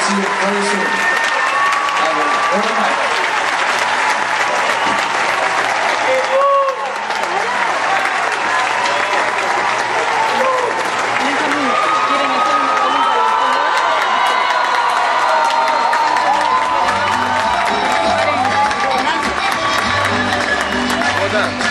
see you very soon. Have a good night. ¿Quieren.